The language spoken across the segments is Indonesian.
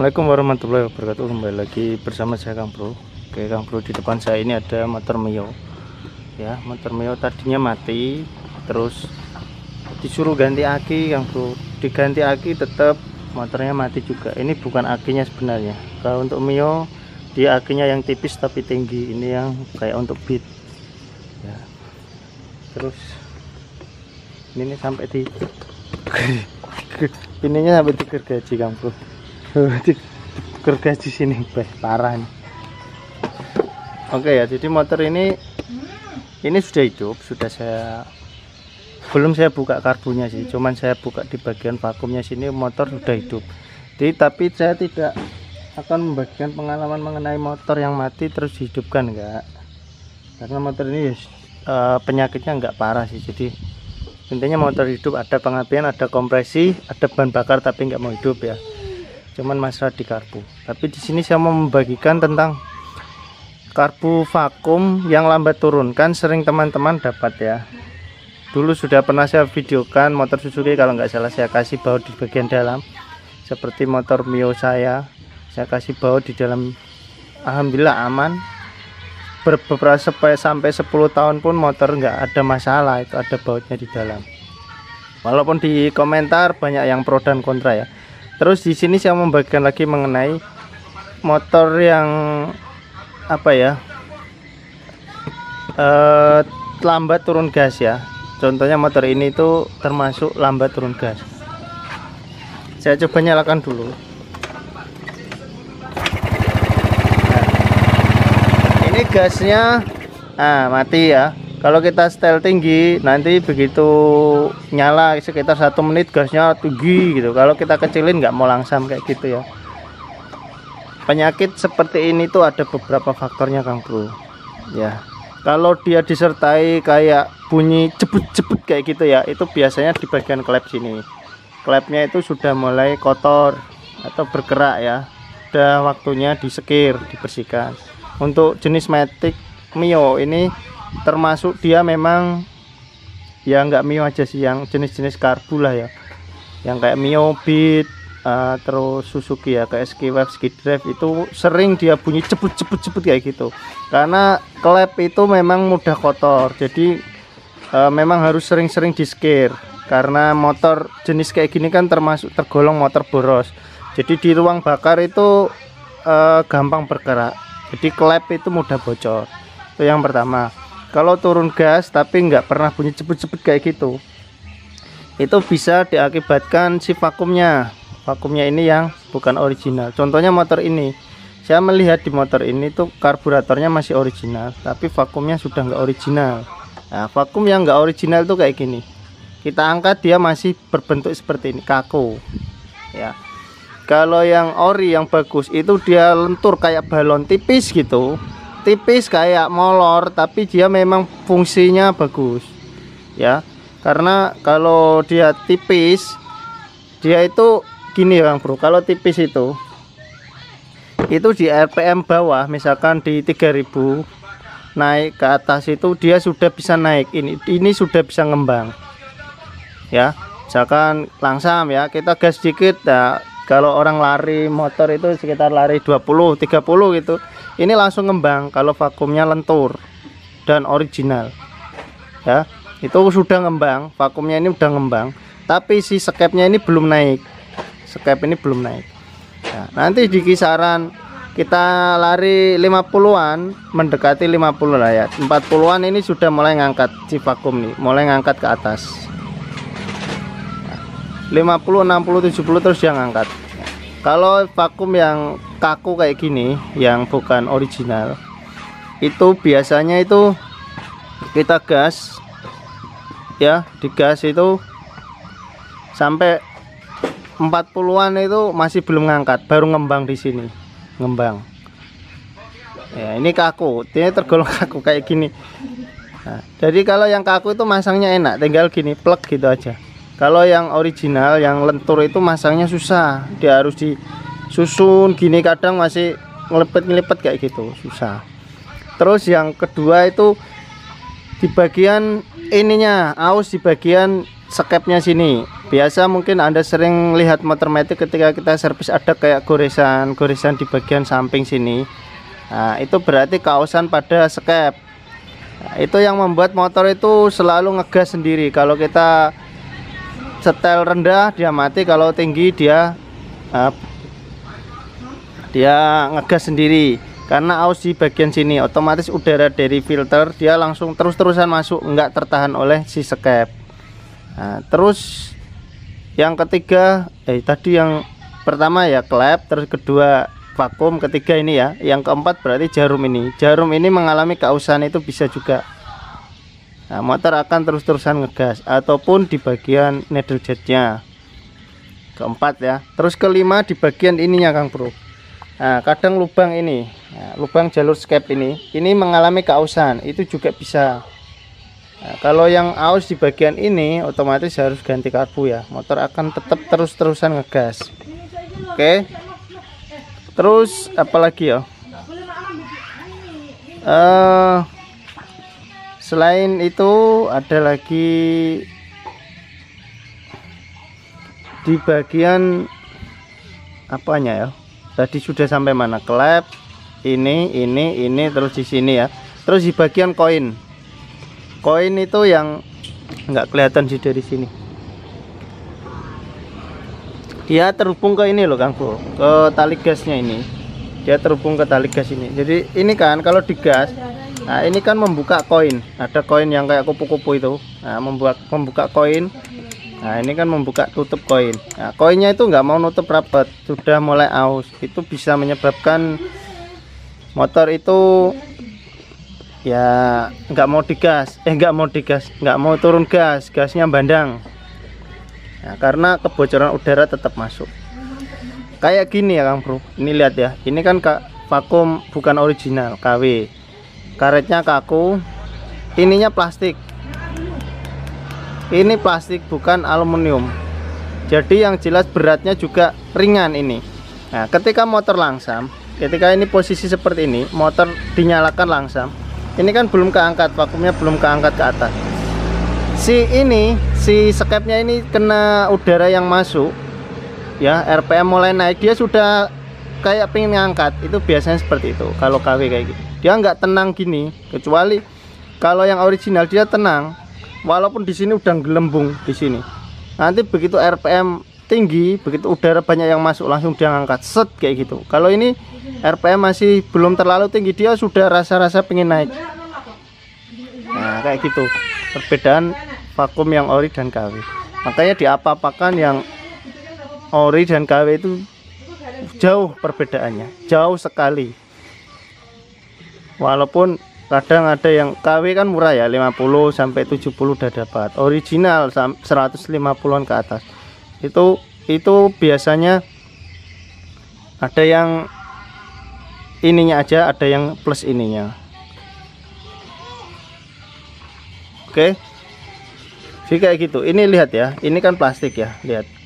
Assalamualaikum warahmatullahi wabarakatuh. Kembali lagi bersama saya Kang Bro. Oke Kang Bro di depan saya ini ada motor Mio. Ya motor Mio tadinya mati terus disuruh ganti aki Kang Bro. Diganti aki tetap motornya mati juga. Ini bukan akinya sebenarnya. Kalau untuk Mio dia akinya yang tipis tapi tinggi. Ini yang kayak untuk beat. Ya. Terus ini sampai di ininya sampai digergaji Kang Bro digergaji sini beh parah nih. Oke ya jadi motor ini ini sudah hidup sudah saya belum saya buka karbunya sih cuman saya buka di bagian vakumnya sini motor sudah hidup. Jadi tapi saya tidak akan membagikan pengalaman mengenai motor yang mati terus dihidupkan enggak karena motor ini uh, penyakitnya enggak parah sih jadi intinya motor hidup ada pengapian ada kompresi ada bahan bakar tapi enggak mau hidup ya cuman masalah di karbu. Tapi di sini saya mau membagikan tentang karbu vakum yang lambat turun kan sering teman-teman dapat ya. Dulu sudah pernah saya videokan motor Suzuki kalau nggak salah saya kasih baut di bagian dalam. Seperti motor Mio saya saya kasih baut di dalam. Alhamdulillah aman. Beberapa sampai sampai 10 tahun pun motor nggak ada masalah itu ada bautnya di dalam. Walaupun di komentar banyak yang pro dan kontra ya terus di sini saya membagikan lagi mengenai motor yang apa ya eh, lambat turun gas ya. Contohnya motor ini itu termasuk lambat turun gas. Saya coba nyalakan dulu. Nah, ini gasnya nah mati ya kalau kita setel tinggi nanti begitu nyala sekitar satu menit gasnya tinggi gitu. Kalau kita kecilin nggak mau langsam kayak gitu ya. Penyakit seperti ini tuh ada beberapa faktornya Kang Bro. Ya. Kalau dia disertai kayak bunyi jebut-jebut kayak gitu ya itu biasanya di bagian klep sini. Klepnya itu sudah mulai kotor atau bergerak ya. Udah waktunya disekir dibersihkan. Untuk jenis Matic Mio ini termasuk dia memang ya nggak Mio aja sih yang jenis-jenis karbu lah ya. Yang kayak Mio Beat uh, terus Suzuki ya kayak Ski Wave Ski Drive itu sering dia bunyi cepet-cepet-cepet kayak gitu. Karena klep itu memang mudah kotor jadi uh, memang harus sering-sering diskir karena motor jenis kayak gini kan termasuk tergolong motor boros. Jadi di ruang bakar itu uh, gampang bergerak. Jadi klep itu mudah bocor. Itu yang pertama kalau turun gas tapi nggak pernah bunyi cepet-cepet kayak gitu itu bisa diakibatkan si vakumnya. Vakumnya ini yang bukan original. Contohnya motor ini. Saya melihat di motor ini tuh karburatornya masih original tapi vakumnya sudah nggak original. Nah vakum yang nggak original tuh kayak gini. Kita angkat dia masih berbentuk seperti ini kaku. Ya. Kalau yang ori yang bagus itu dia lentur kayak balon tipis gitu tipis kayak molor tapi dia memang fungsinya bagus ya. Karena kalau dia tipis dia itu gini Bang Bro. Kalau tipis itu itu di RPM bawah misalkan di 3000 naik ke atas itu dia sudah bisa naik. Ini ini sudah bisa ngembang ya. Misalkan langsam ya. Kita gas sedikit ya. Kalau orang lari motor itu sekitar lari 20 30 gitu ini langsung ngembang kalau vakumnya lentur dan original. Ya itu sudah ngembang vakumnya ini udah ngembang tapi si skepnya ini belum naik. Skep ini belum naik. Nah, nanti di kisaran kita lari 50-an mendekati 50 lah ya. 40-an ini sudah mulai ngangkat si vakum nih mulai ngangkat ke atas. 50 60 70 terus yang ngangkat kalau vakum yang kaku kayak gini yang bukan original itu biasanya itu kita gas ya digas itu sampai 40-an itu masih belum ngangkat baru ngembang di sini ngembang. Ya ini kaku ini tergolong kaku kayak gini. Nah, jadi kalau yang kaku itu masangnya enak tinggal gini plug gitu aja kalau yang original yang lentur itu masangnya susah. Dia harus di susun gini kadang masih ngelepet-ngelepet kayak gitu susah. Terus yang kedua itu di bagian ininya aus di bagian skepnya sini. Biasa mungkin anda sering lihat motor metik ketika kita servis ada kayak goresan goresan di bagian samping sini. Nah, itu berarti kausan pada skep nah, itu yang membuat motor itu selalu ngegas sendiri. Kalau kita setel rendah dia mati. Kalau tinggi dia uh, dia ngegas sendiri. Karena aus di bagian sini otomatis udara dari filter dia langsung terus-terusan masuk enggak tertahan oleh si skep. Nah, terus yang ketiga eh tadi yang pertama ya klep terus kedua vakum ketiga ini ya. Yang keempat berarti jarum ini. Jarum ini mengalami kausan itu bisa juga nah, motor akan terus-terusan ngegas ataupun di bagian needle jetnya keempat ya terus kelima di bagian ininya Kang Bro nah kadang lubang ini nah, lubang jalur skep ini ini mengalami kausan itu juga bisa Nah, kalau yang aus di bagian ini otomatis harus ganti karbu ya. Motor akan tetap terus-terusan ngegas. Oke. Terus apalagi ya? Uh, selain itu ada lagi di bagian apanya ya? Tadi sudah sampai mana? Klep ini, ini, ini terus di sini ya. Terus di bagian koin koin itu yang nggak kelihatan sih dari sini dia terhubung ke ini loh Kang Bro ke tali gasnya ini dia terhubung ke tali gas ini jadi ini kan kalau digas nah ini kan membuka koin. Ada koin yang kayak kupu-kupu itu. Nah membuat membuka koin. Nah ini kan membuka tutup koin. Nah koinnya itu nggak mau nutup rapat. Sudah mulai aus. Itu bisa menyebabkan motor itu ya nggak mau digas. Eh nggak mau digas. Nggak mau turun gas. Gasnya bandang. Nah, karena kebocoran udara tetap masuk. Kayak gini ya Kang Bro. Ini lihat ya. Ini kan vakum bukan original KW karetnya kaku. Ininya plastik. Ini plastik bukan aluminium. Jadi yang jelas beratnya juga ringan ini. Nah ketika motor langsam ketika ini posisi seperti ini motor dinyalakan langsam. Ini kan belum keangkat vakumnya belum keangkat ke atas. Si ini si skepnya ini kena udara yang masuk. Ya RPM mulai naik. Dia sudah kayak pengen ngangkat itu biasanya seperti itu kalau KW kayak gitu. Dia nggak tenang gini kecuali kalau yang original dia tenang walaupun di sini udah gelembung di sini. Nanti begitu RPM tinggi begitu udara banyak yang masuk langsung dia ngangkat set kayak gitu. Kalau ini RPM masih belum terlalu tinggi dia sudah rasa-rasa pengen naik. Nah kayak gitu. Perbedaan vakum yang ori dan KW. Makanya diapa-apakan yang ori dan KW itu jauh perbedaannya jauh sekali. Walaupun kadang ada yang KW kan murah ya 50 sampai 70 udah dapat. Original 150an ke atas. Itu itu biasanya ada yang ininya aja ada yang plus ininya. Oke? Jadi kayak gitu. Ini lihat ya ini kan plastik ya lihat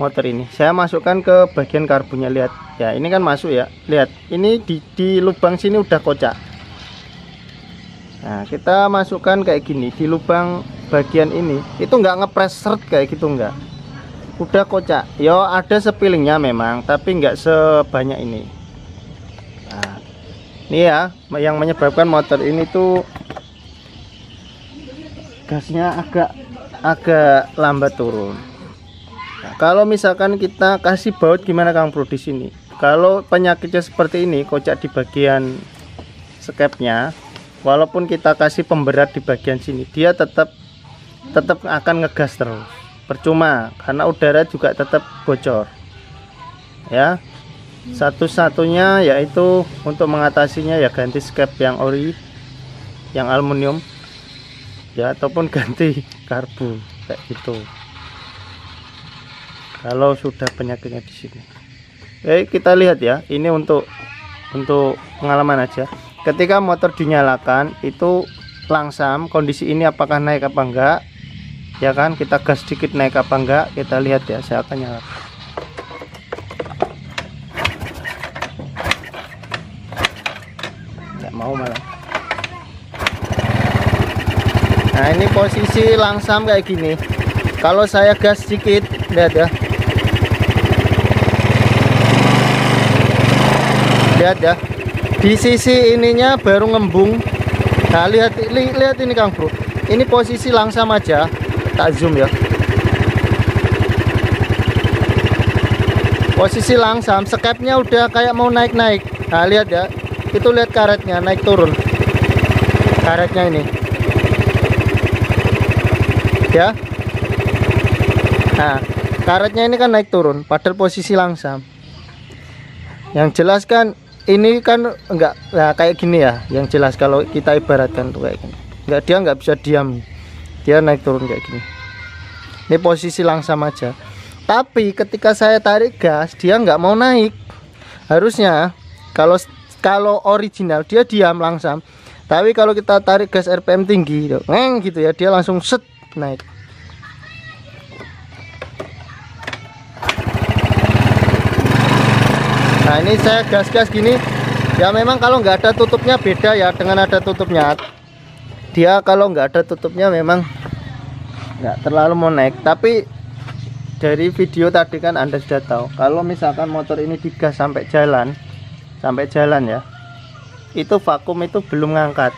motor ini. Saya masukkan ke bagian karbonnya lihat. Ya ini kan masuk ya. Lihat ini di, di lubang sini udah kocak. Nah kita masukkan kayak gini di lubang bagian ini. Itu enggak ngepres kayak gitu enggak udah kocak. Yo ada sepilingnya memang tapi enggak sebanyak ini. Ini ya yang menyebabkan motor ini tuh gasnya agak agak lambat turun. nah, kalau misalkan kita kasih baut gimana Kang Bro di sini? Kalau penyakitnya seperti ini kocak di bagian skepnya walaupun kita kasih pemberat di bagian sini dia tetap tetap akan ngegas terus. Percuma karena udara juga tetap bocor. Ya satu-satunya yaitu untuk mengatasinya ya ganti skep yang ori yang aluminium ya ataupun ganti karbu kayak gitu kalau sudah penyakitnya di sini. Eh kita lihat ya ini untuk untuk pengalaman aja. Ketika motor dinyalakan itu langsam kondisi ini apakah naik apa enggak? Ya kan kita gas sedikit naik apa enggak? Kita lihat ya saya akan nyalakan. Mau malah. Nah ini posisi langsam kayak gini. Kalau saya gas sedikit lihat ya lihat ya. Di sisi ininya baru ngembung. Nah lihat li, lihat ini Kang Bro. Ini posisi langsam aja. Tak zoom ya. Posisi langsam skepnya udah kayak mau naik-naik. Nah lihat ya. Itu lihat karetnya naik turun. Karetnya ini. Ya. Nah karetnya ini kan naik turun padahal posisi langsam. Yang jelas kan ini kan enggak nah kayak gini ya yang jelas kalau kita ibaratkan tuh kayak gini. Enggak dia nggak bisa diam. Dia naik turun kayak gini. Ini posisi langsam aja. Tapi ketika saya tarik gas dia nggak mau naik. Harusnya kalau kalau original dia diam langsam. Tapi kalau kita tarik gas RPM tinggi ngeng gitu ya dia langsung set naik nah ini saya gas-gas gini. Ya memang kalau nggak ada tutupnya beda ya dengan ada tutupnya. Dia kalau nggak ada tutupnya memang nggak terlalu mau naik. Tapi dari video tadi kan anda sudah tahu kalau misalkan motor ini digas sampai jalan sampai jalan ya itu vakum itu belum ngangkat.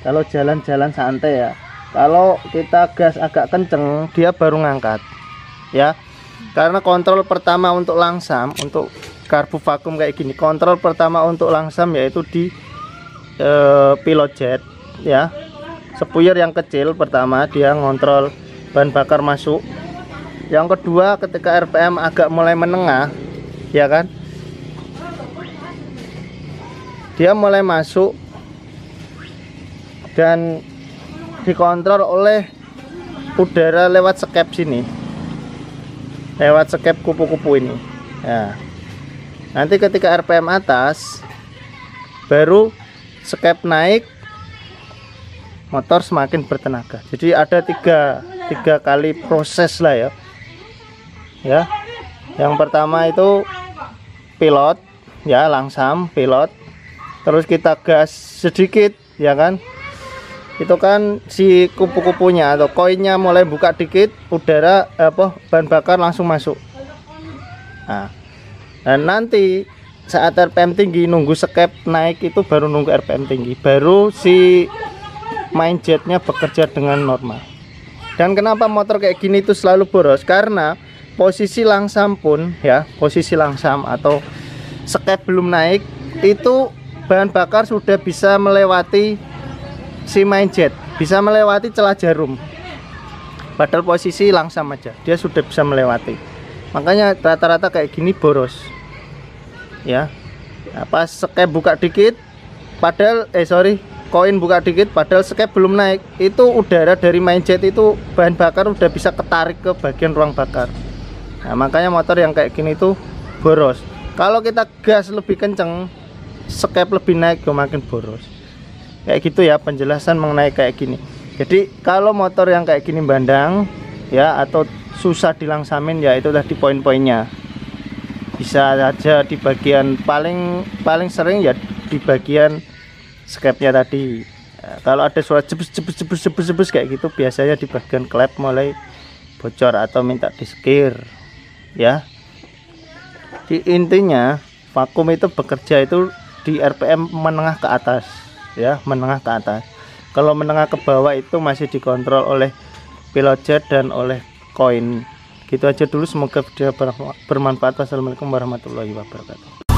Kalau jalan-jalan santai ya. Kalau kita gas agak kenceng dia baru ngangkat ya karena kontrol pertama untuk langsam untuk karbu vakum kayak gini kontrol pertama untuk langsam yaitu di e, pilot jet ya. Sepuyer yang kecil pertama dia ngontrol bahan bakar masuk. Yang kedua ketika RPM agak mulai menengah ya kan? Dia mulai masuk dan dikontrol oleh udara lewat skep sini lewat skep kupu-kupu ini. Ya. Nanti ketika RPM atas baru skep naik motor semakin bertenaga. Jadi ada tiga tiga kali proses lah ya. Ya. Yang pertama itu pilot ya langsam pilot. Terus kita gas sedikit ya kan itu kan si kupu-kupunya atau koinnya mulai buka dikit udara apa bahan bakar langsung masuk. Nah dan nanti saat RPM tinggi nunggu skep naik itu baru nunggu RPM tinggi. Baru si main jetnya bekerja dengan normal. Dan kenapa motor kayak gini itu selalu boros? Karena posisi langsam pun ya posisi langsam atau skep belum naik itu bahan bakar sudah bisa melewati si main jet bisa melewati celah jarum. Padahal posisi langsam aja dia sudah bisa melewati. Makanya rata-rata kayak gini boros. Ya. Apa skep buka dikit padahal eh sorry koin buka dikit padahal skep belum naik itu udara dari main jet itu bahan bakar udah bisa ketarik ke bagian ruang bakar. Nah makanya motor yang kayak gini tuh boros. Kalau kita gas lebih kenceng skep lebih naik ke makin boros kayak gitu ya penjelasan mengenai kayak gini. Jadi kalau motor yang kayak gini bandang ya atau susah dilangsamin ya itu tadi poin-poinnya. Bisa aja di bagian paling paling sering ya di bagian skepnya tadi. Ya, kalau ada suara jebus jebus jebus jebus jebus kayak gitu biasanya di bagian klep mulai bocor atau minta diskir ya. Di intinya vakum itu bekerja itu di RPM menengah ke atas ya menengah ke atas. Kalau menengah ke bawah itu masih dikontrol oleh pilot jet dan oleh koin. Gitu aja dulu semoga video bermanfaat. Wassalamualaikum warahmatullahi wabarakatuh